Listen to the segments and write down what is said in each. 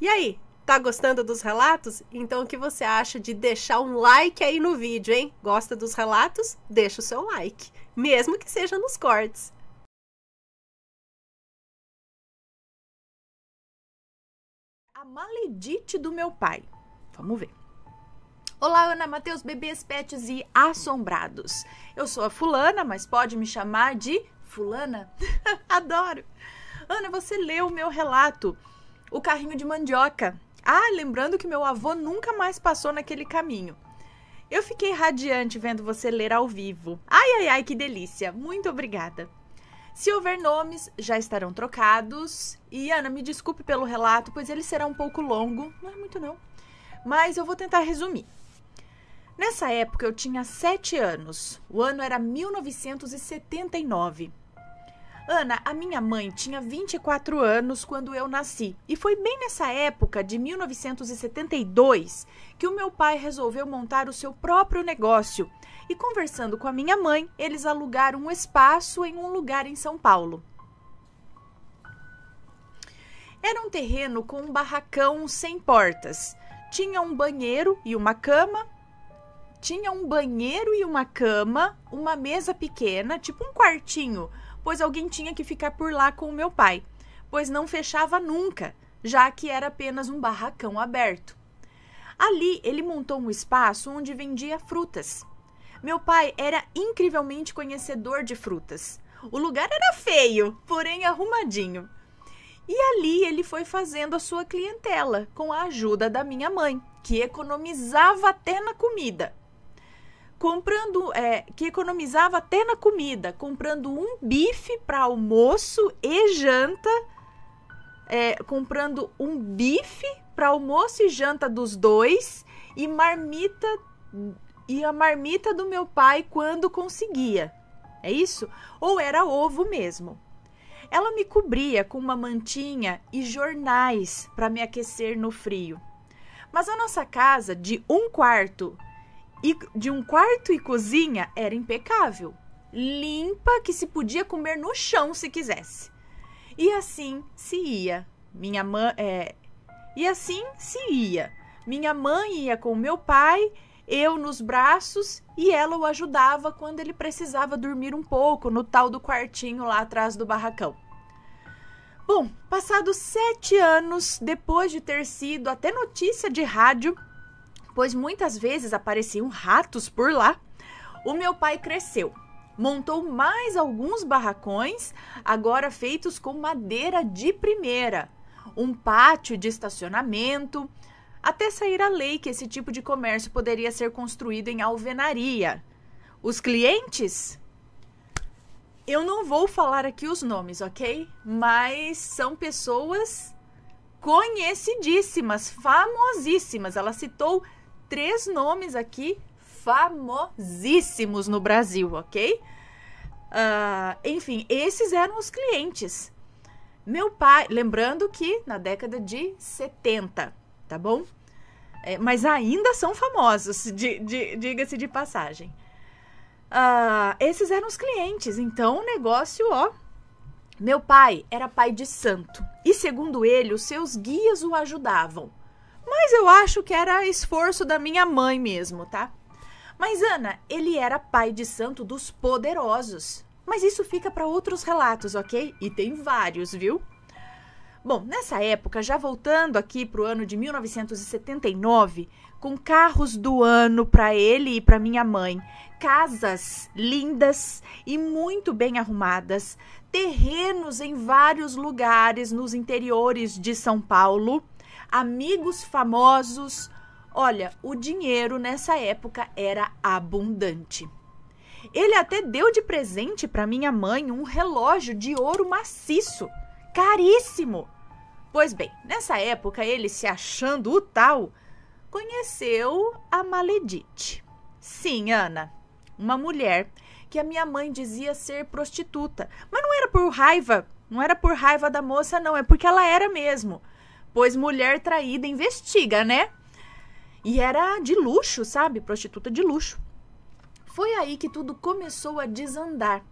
E aí, tá gostando dos relatos? Então o que você acha de deixar um like aí no vídeo, hein? Gosta dos relatos? Deixa o seu like, mesmo que seja nos cortes. A maledite do meu pai. Vamos ver. Olá, Ana Matheus, bebês, pets e assombrados. Eu sou a fulana, mas pode me chamar de fulana. Adoro. Ana, você leu o meu relato, O Carrinho de Mandioca. Ah, lembrando que meu avô nunca mais passou naquele caminho. Eu fiquei radiante vendo você ler ao vivo. Ai, ai, ai, que delícia. Muito obrigada. Se houver nomes, já estarão trocados. E Ana, me desculpe pelo relato, pois ele será um pouco longo. Não é muito, não. Mas eu vou tentar resumir. Nessa época eu tinha 7 anos. O ano era 1979. Ana, a minha mãe tinha 24 anos quando eu nasci. E foi bem nessa época, de 1972, que o meu pai resolveu montar o seu próprio negócio. E conversando com a minha mãe, eles alugaram um espaço em um lugar em São Paulo. Era um terreno com um barracão sem portas. Tinha um banheiro e uma cama, tinha um banheiro e uma cama, uma mesa pequena, tipo um quartinho, pois alguém tinha que ficar por lá com o meu pai, pois não fechava nunca, já que era apenas um barracão aberto. Ali ele montou um espaço onde vendia frutas. Meu pai era incrivelmente conhecedor de frutas. O lugar era feio, porém arrumadinho. E ali ele foi fazendo a sua clientela, com a ajuda da minha mãe, que economizava até na comida comprando, é, que economizava até na comida, comprando um bife para almoço e janta, é, comprando um bife para almoço e janta dos dois e marmita e a marmita do meu pai quando conseguia. É isso? Ou era ovo mesmo? Ela me cobria com uma mantinha e jornais para me aquecer no frio. Mas a nossa casa de um quarto e de um quarto e cozinha era impecável, limpa que se podia comer no chão se quisesse. E assim se ia. Minha mãe é, e assim se ia. Minha mãe ia com meu pai, eu nos braços e ela o ajudava quando ele precisava dormir um pouco no tal do quartinho lá atrás do barracão. Bom, passados sete anos depois de ter sido até notícia de rádio, pois muitas vezes apareciam ratos por lá, o meu pai cresceu. Montou mais alguns barracões, agora feitos com madeira de primeira, um pátio de estacionamento, até sair a lei que esse tipo de comércio poderia ser construído em alvenaria. Os clientes? Eu não vou falar aqui os nomes, ok? Mas são pessoas conhecidíssimas, famosíssimas. Ela citou três nomes aqui famosíssimos no Brasil, ok? Uh, enfim, esses eram os clientes. Meu pai, lembrando que na década de 70, tá bom? É, mas ainda são famosos, diga-se de passagem. Uh, esses eram os clientes, então o negócio, ó. Meu pai era pai de santo e, segundo ele, os seus guias o ajudavam. Mas eu acho que era esforço da minha mãe mesmo, tá? Mas Ana, ele era pai de santo dos poderosos. Mas isso fica para outros relatos, ok? E tem vários, viu? Bom, nessa época, já voltando aqui para o ano de 1979, com carros do ano para ele e para minha mãe, casas lindas e muito bem arrumadas, terrenos em vários lugares nos interiores de São Paulo amigos famosos. Olha, o dinheiro nessa época era abundante. Ele até deu de presente para minha mãe um relógio de ouro maciço, caríssimo. Pois bem, nessa época ele se achando o tal, conheceu a Maledite. Sim, Ana, uma mulher que a minha mãe dizia ser prostituta, mas não era por raiva, não era por raiva da moça, não, é porque ela era mesmo pois mulher traída investiga, né? E era de luxo, sabe? Prostituta de luxo. Foi aí que tudo começou a desandar.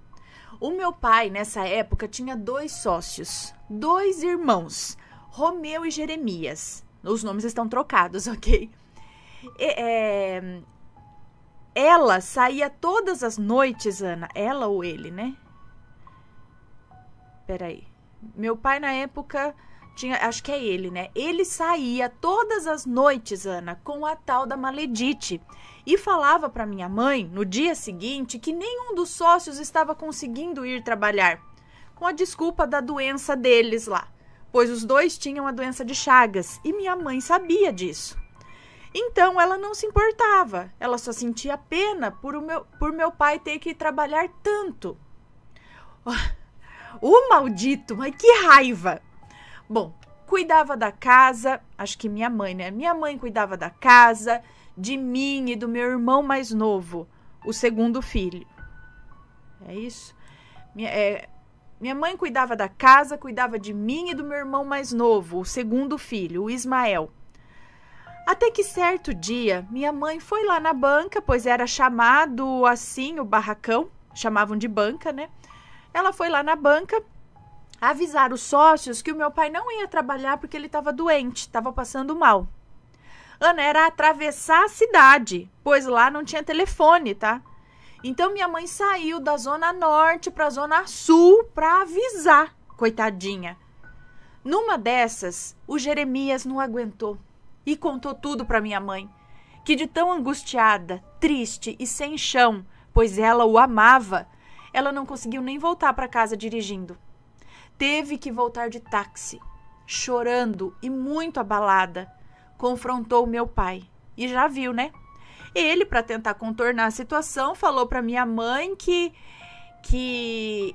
O meu pai, nessa época, tinha dois sócios, dois irmãos. Romeu e Jeremias. Os nomes estão trocados, ok? É, ela saía todas as noites, Ana. Ela ou ele, né? Peraí. Meu pai, na época, tinha. Acho que é ele, né? Ele saía todas as noites, Ana, com a tal da maledite. E falava para minha mãe, no dia seguinte, que nenhum dos sócios estava conseguindo ir trabalhar, com a desculpa da doença deles lá, pois os dois tinham a doença de Chagas e minha mãe sabia disso. Então ela não se importava, ela só sentia pena por, o meu, por meu pai ter que trabalhar tanto. O maldito, mas que raiva! Bom, cuidava da casa, acho que minha mãe, né? Minha mãe cuidava da casa, de mim e do meu irmão mais novo, o segundo filho. É isso? Minha, é, minha mãe cuidava da casa, cuidava de mim e do meu irmão mais novo, o segundo filho, o Ismael. Até que certo dia, minha mãe foi lá na banca, pois era chamado assim o barracão, chamavam de banca, né? Ela foi lá na banca avisar os sócios que o meu pai não ia trabalhar porque ele estava doente, estava passando mal. Ana era atravessar a cidade, pois lá não tinha telefone, tá? Então minha mãe saiu da zona norte para a zona sul para avisar, coitadinha. Numa dessas, o Jeremias não aguentou e contou tudo para minha mãe, que de tão angustiada, triste e sem chão, pois ela o amava, ela não conseguiu nem voltar para casa dirigindo. Teve que voltar de táxi, chorando e muito abalada. Confrontou meu pai e já viu, né? Ele, para tentar contornar a situação, falou para minha mãe que que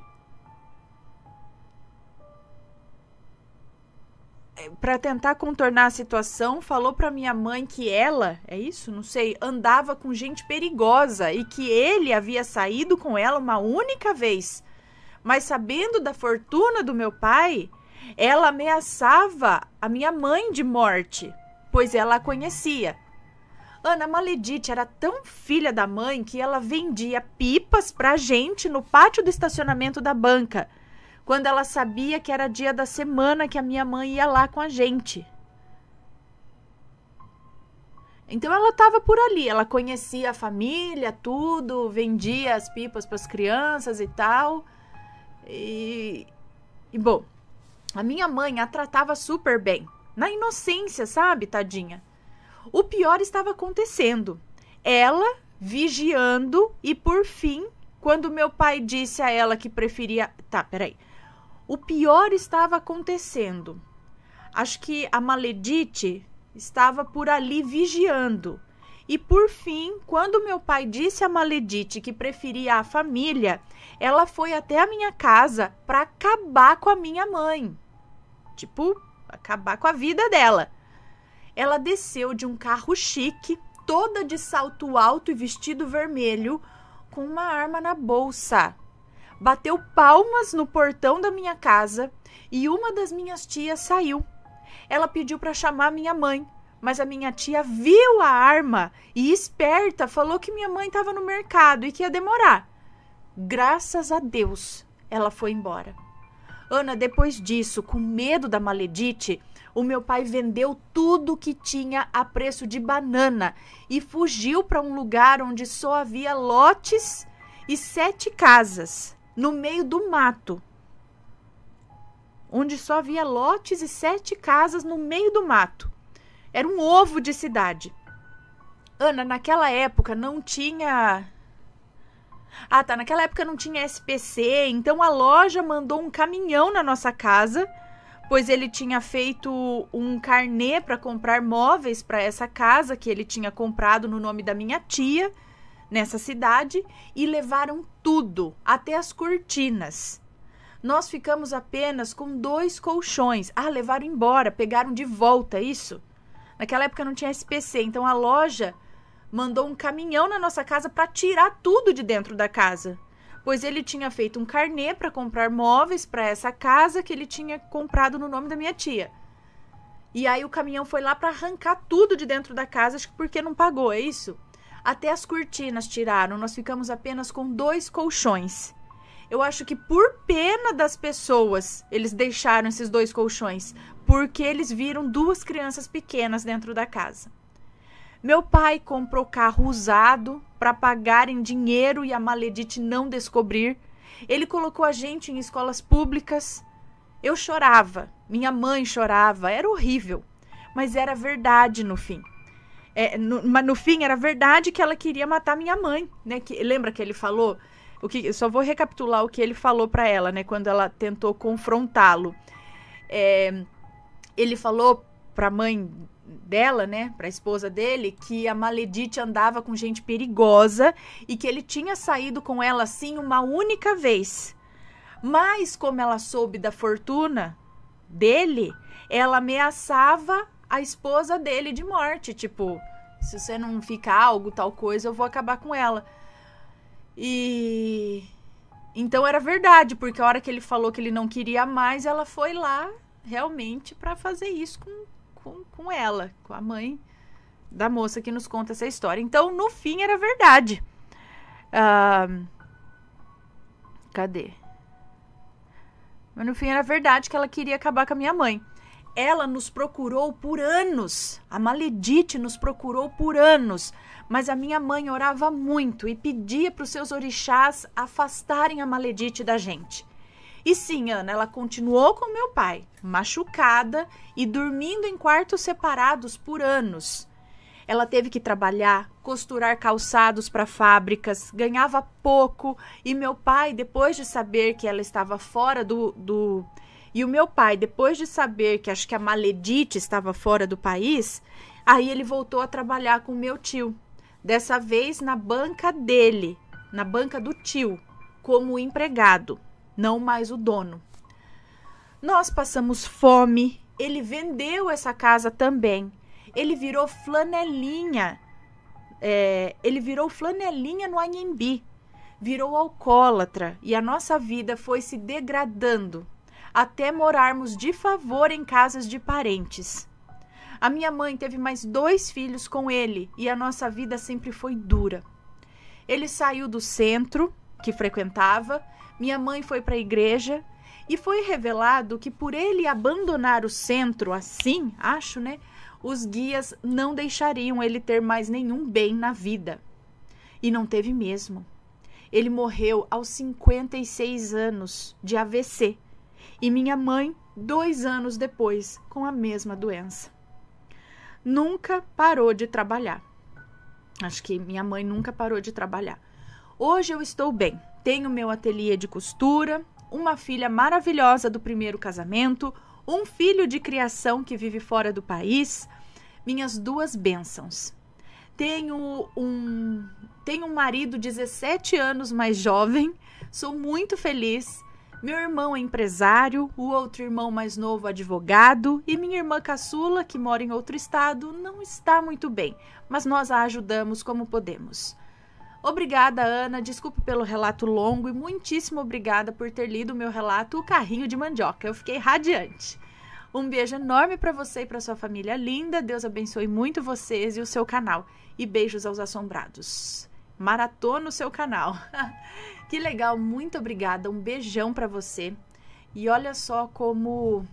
para tentar contornar a situação, falou para minha mãe que ela, é isso? Não sei, andava com gente perigosa e que ele havia saído com ela uma única vez. Mas sabendo da fortuna do meu pai, ela ameaçava a minha mãe de morte, pois ela a conhecia. Ana Maledite era tão filha da mãe que ela vendia pipas pra gente no pátio do estacionamento da banca quando ela sabia que era dia da semana que a minha mãe ia lá com a gente. Então ela estava por ali, ela conhecia a família, tudo, vendia as pipas para as crianças e tal. E, e bom, a minha mãe a tratava super bem, na inocência, sabe, tadinha. O pior estava acontecendo. Ela vigiando e por fim, quando meu pai disse a ela que preferia, tá, peraí. O pior estava acontecendo. Acho que a Maledite estava por ali vigiando. E por fim, quando meu pai disse a Maledite que preferia a família, ela foi até a minha casa para acabar com a minha mãe. Tipo, acabar com a vida dela. Ela desceu de um carro chique, toda de salto alto e vestido vermelho, com uma arma na bolsa bateu palmas no portão da minha casa e uma das minhas tias saiu. Ela pediu para chamar minha mãe, mas a minha tia viu a arma e, esperta, falou que minha mãe estava no mercado e que ia demorar. Graças a Deus, ela foi embora. Ana, depois disso, com medo da maledite, o meu pai vendeu tudo que tinha a preço de banana e fugiu para um lugar onde só havia lotes e sete casas no meio do mato, onde só havia lotes e sete casas no meio do mato. Era um ovo de cidade. Ana, naquela época não tinha. Ah, tá. Naquela época não tinha SPC, então a loja mandou um caminhão na nossa casa, pois ele tinha feito um carnê para comprar móveis para essa casa que ele tinha comprado no nome da minha tia nessa cidade e levaram tudo, até as cortinas. Nós ficamos apenas com dois colchões. Ah, levaram embora, pegaram de volta isso. Naquela época não tinha SPC, então a loja mandou um caminhão na nossa casa para tirar tudo de dentro da casa. Pois ele tinha feito um carnê para comprar móveis para essa casa que ele tinha comprado no nome da minha tia. E aí o caminhão foi lá para arrancar tudo de dentro da casa, acho que porque não pagou, é isso? Até as cortinas tiraram, nós ficamos apenas com dois colchões. Eu acho que por pena das pessoas, eles deixaram esses dois colchões, porque eles viram duas crianças pequenas dentro da casa. Meu pai comprou carro usado para pagar em dinheiro e a maledite não descobrir. Ele colocou a gente em escolas públicas. Eu chorava, minha mãe chorava, era horrível, mas era verdade no fim. É, no, mas no fim era verdade que ela queria matar minha mãe, né? Que, lembra que ele falou? O que, só vou recapitular o que ele falou para ela, né? Quando ela tentou confrontá-lo. É, ele falou para a mãe dela, né, para a esposa dele, que a Maledite andava com gente perigosa e que ele tinha saído com ela assim uma única vez. Mas como ela soube da fortuna dele, ela ameaçava a esposa dele de morte, tipo, se você não ficar algo tal coisa, eu vou acabar com ela. E então era verdade, porque a hora que ele falou que ele não queria mais, ela foi lá realmente para fazer isso com com, com ela, com a mãe da moça que nos conta essa história. Então, no fim, era verdade. Uh, cadê? Mas no fim era verdade que ela queria acabar com a minha mãe. Ela nos procurou por anos. A Maledite nos procurou por anos. Mas a minha mãe orava muito e pedia para os seus orixás afastarem a Maledite da gente. E sim, Ana, ela continuou com meu pai, machucada e dormindo em quartos separados por anos. Ela teve que trabalhar, costurar calçados para fábricas, ganhava pouco, e meu pai, depois de saber que ela estava fora do, do. E o meu pai, depois de saber que acho que a Maledite estava fora do país, aí ele voltou a trabalhar com meu tio. Dessa vez na banca dele, na banca do tio, como empregado não mais o dono. Nós passamos fome, ele vendeu essa casa também. Ele virou flanelinha. É, ele virou flanelinha no Anhembi. Virou alcoólatra e a nossa vida foi se degradando até morarmos de favor em casas de parentes. A minha mãe teve mais dois filhos com ele e a nossa vida sempre foi dura. Ele saiu do centro que frequentava minha mãe foi para a igreja e foi revelado que por ele abandonar o centro assim, acho, né? Os guias não deixariam ele ter mais nenhum bem na vida. E não teve mesmo. Ele morreu aos 56 anos de AVC e minha mãe, dois anos depois, com a mesma doença. Nunca parou de trabalhar. Acho que minha mãe nunca parou de trabalhar. Hoje eu estou bem. Tenho meu ateliê de costura, uma filha maravilhosa do primeiro casamento, um filho de criação que vive fora do país, minhas duas bênçãos. Tenho um, tenho um marido 17 anos mais jovem, sou muito feliz. Meu irmão é empresário, o outro irmão mais novo advogado e minha irmã caçula, que mora em outro estado, não está muito bem, mas nós a ajudamos como podemos. Obrigada, Ana. Desculpe pelo relato longo e muitíssimo obrigada por ter lido o meu relato O Carrinho de Mandioca. Eu fiquei radiante. Um beijo enorme para você e para sua família linda. Deus abençoe muito vocês e o seu canal. E beijos aos assombrados. Maratona o seu canal. que legal, muito obrigada. Um beijão para você. E olha só como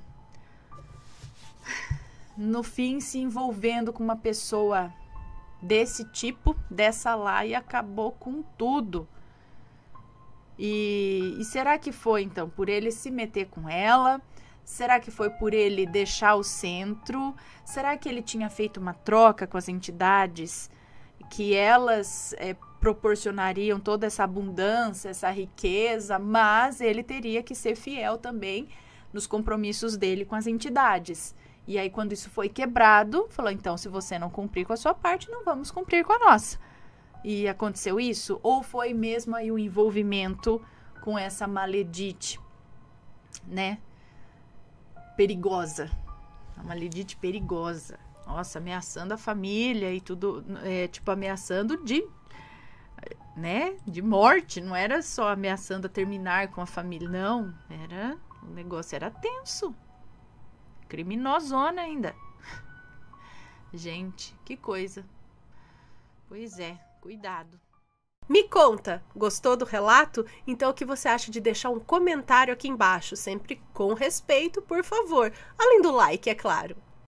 no fim se envolvendo com uma pessoa desse tipo, dessa lá, e acabou com tudo. E, e, será que foi então por ele se meter com ela? Será que foi por ele deixar o centro? Será que ele tinha feito uma troca com as entidades que elas é, proporcionariam toda essa abundância, essa riqueza, mas ele teria que ser fiel também nos compromissos dele com as entidades. E aí, quando isso foi quebrado, falou: então, se você não cumprir com a sua parte, não vamos cumprir com a nossa. E aconteceu isso? Ou foi mesmo aí o envolvimento com essa maledite, né? Perigosa. A maledite perigosa. Nossa, ameaçando a família e tudo, é, tipo, ameaçando de, né, de morte. Não era só ameaçando a terminar com a família, não. Era, o negócio era tenso. Criminosona ainda. Gente, que coisa. Pois é, cuidado. Me conta, gostou do relato? Então o que você acha de deixar um comentário aqui embaixo, sempre com respeito, por favor. Além do like, é claro.